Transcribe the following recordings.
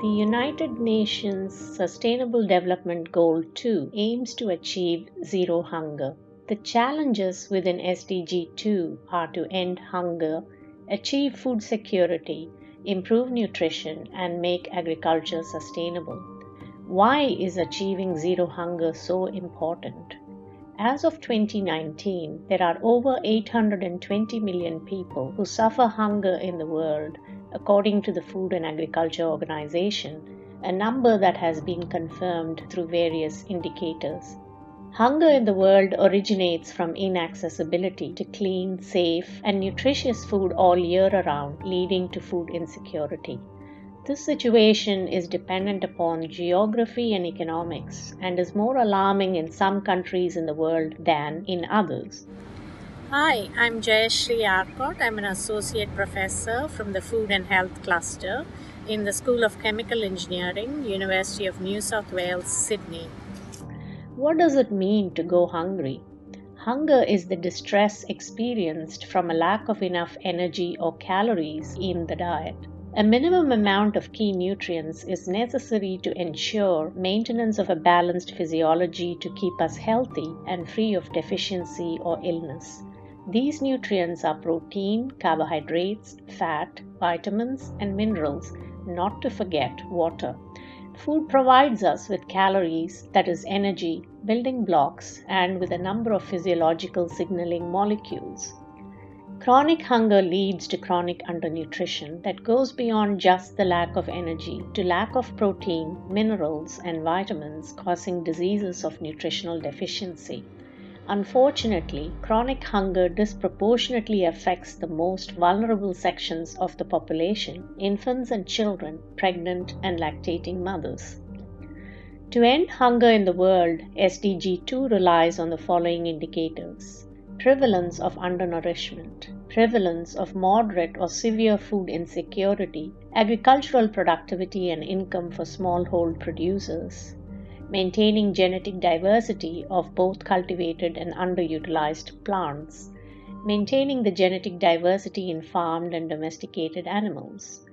The United Nations Sustainable Development Goal 2 aims to achieve zero hunger. The challenges within SDG 2 are to end hunger, achieve food security, improve nutrition, and make agriculture sustainable. Why is achieving zero hunger so important? As of 2019, there are over 820 million people who suffer hunger in the world, according to the Food and Agriculture Organization, a number that has been confirmed through various indicators. Hunger in the world originates from inaccessibility to clean, safe, and nutritious food all year around, leading to food insecurity. This situation is dependent upon geography and economics and is more alarming in some countries in the world than in others. Hi, I'm Jayashree Arcot. I'm an associate professor from the Food and Health Cluster in the School of Chemical Engineering, University of New South Wales, Sydney. What does it mean to go hungry? Hunger is the distress experienced from a lack of enough energy or calories in the diet. A minimum amount of key nutrients is necessary to ensure maintenance of a balanced physiology to keep us healthy and free of deficiency or illness. These nutrients are protein, carbohydrates, fat, vitamins, and minerals, not to forget water. Food provides us with calories, that is, energy, building blocks, and with a number of physiological signaling molecules. Chronic hunger leads to chronic undernutrition that goes beyond just the lack of energy to lack of protein, minerals, and vitamins, causing diseases of nutritional deficiency. Unfortunately, chronic hunger disproportionately affects the most vulnerable sections of the population infants and children, pregnant and lactating mothers. To end hunger in the world, SDG 2 relies on the following indicators prevalence of undernourishment, prevalence of moderate or severe food insecurity, agricultural productivity and income for smallhold producers, maintaining genetic diversity of both cultivated and underutilized plants, maintaining the genetic diversity in farmed and domesticated animals,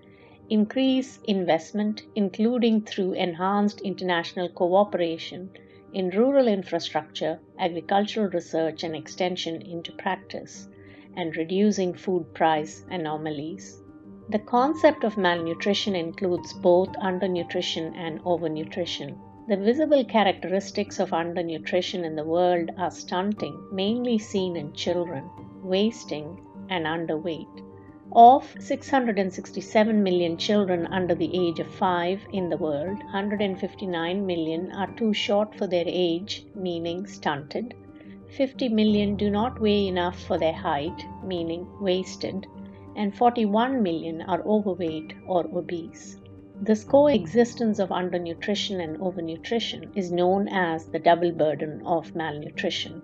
increase investment, including through enhanced international cooperation in rural infrastructure, agricultural research and extension into practice, and reducing food price anomalies. The concept of malnutrition includes both undernutrition and overnutrition. The visible characteristics of undernutrition in the world are stunting, mainly seen in children, wasting, and underweight. Of 667 million children under the age of 5 in the world, 159 million are too short for their age, meaning stunted. 50 million do not weigh enough for their height, meaning wasted. And 41 million are overweight or obese. This coexistence of undernutrition and overnutrition is known as the double burden of malnutrition.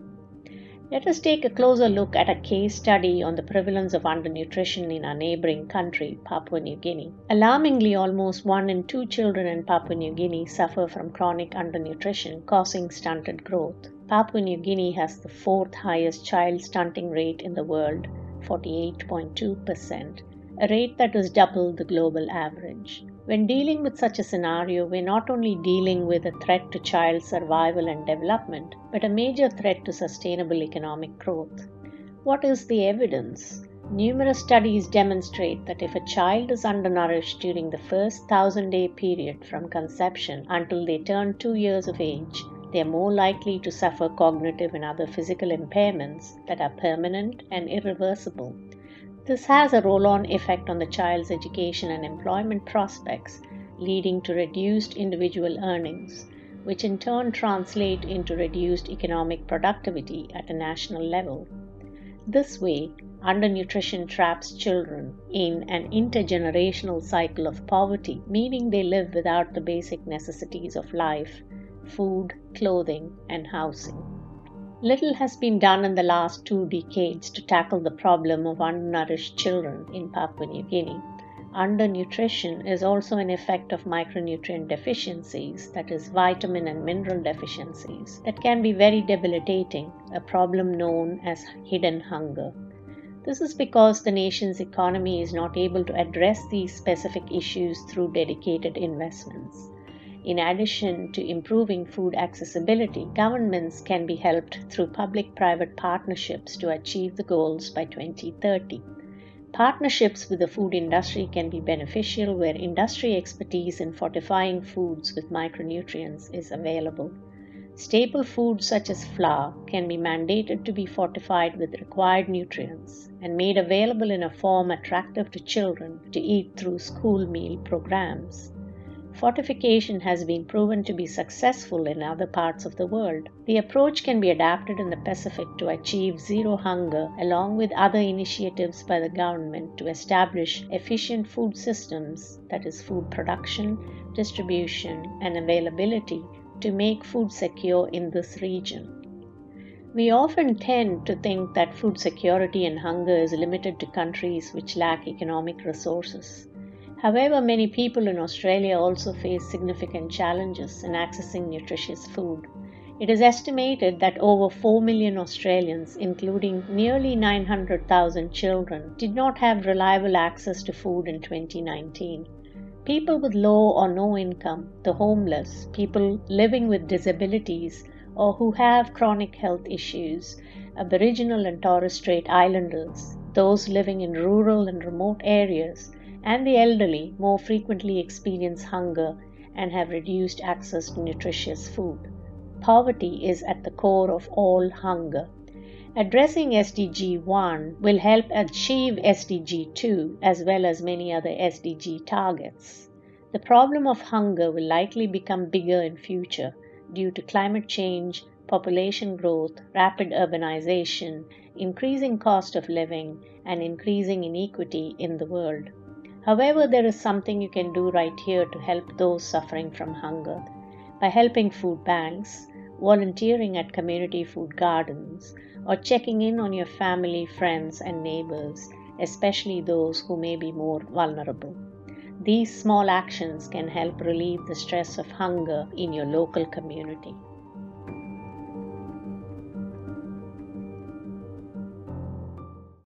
Let us take a closer look at a case study on the prevalence of undernutrition in our neighboring country, Papua New Guinea. Alarmingly, almost one in two children in Papua New Guinea suffer from chronic undernutrition, causing stunted growth. Papua New Guinea has the fourth highest child stunting rate in the world, 48.2%, a rate that is double the global average. When dealing with such a scenario, we're not only dealing with a threat to child survival and development, but a major threat to sustainable economic growth. What is the evidence? Numerous studies demonstrate that if a child is undernourished during the first thousand day period from conception until they turn two years of age, they are more likely to suffer cognitive and other physical impairments that are permanent and irreversible. This has a roll on effect on the child's education and employment prospects, leading to reduced individual earnings, which in turn translate into reduced economic productivity at a national level. This way, undernutrition traps children in an intergenerational cycle of poverty, meaning they live without the basic necessities of life food, clothing, and housing. Little has been done in the last two decades to tackle the problem of undernourished children in Papua New Guinea. Undernutrition is also an effect of micronutrient deficiencies, that is, vitamin and mineral deficiencies, that can be very debilitating, a problem known as hidden hunger. This is because the nation's economy is not able to address these specific issues through dedicated investments. In addition to improving food accessibility, governments can be helped through public private partnerships to achieve the goals by 2030. Partnerships with the food industry can be beneficial where industry expertise in fortifying foods with micronutrients is available. Staple foods such as flour can be mandated to be fortified with required nutrients and made available in a form attractive to children to eat through school meal programs. Fortification has been proven to be successful in other parts of the world. The approach can be adapted in the Pacific to achieve zero hunger, along with other initiatives by the government to establish efficient food systems, that is, food production, distribution, and availability to make food secure in this region. We often tend to think that food security and hunger is limited to countries which lack economic resources. However, many people in Australia also face significant challenges in accessing nutritious food. It is estimated that over 4 million Australians, including nearly 900,000 children, did not have reliable access to food in 2019. People with low or no income, the homeless, people living with disabilities, or who have chronic health issues, Aboriginal and Torres Strait Islanders, those living in rural and remote areas, and the elderly more frequently experience hunger and have reduced access to nutritious food. Poverty is at the core of all hunger. Addressing SDG 1 will help achieve SDG 2 as well as many other SDG targets. The problem of hunger will likely become bigger in future due to climate change, population growth, rapid urbanization, increasing cost of living, and increasing inequity in the world. However, there is something you can do right here to help those suffering from hunger. By helping food banks, volunteering at community food gardens, or checking in on your family, friends, and neighbors, especially those who may be more vulnerable. These small actions can help relieve the stress of hunger in your local community.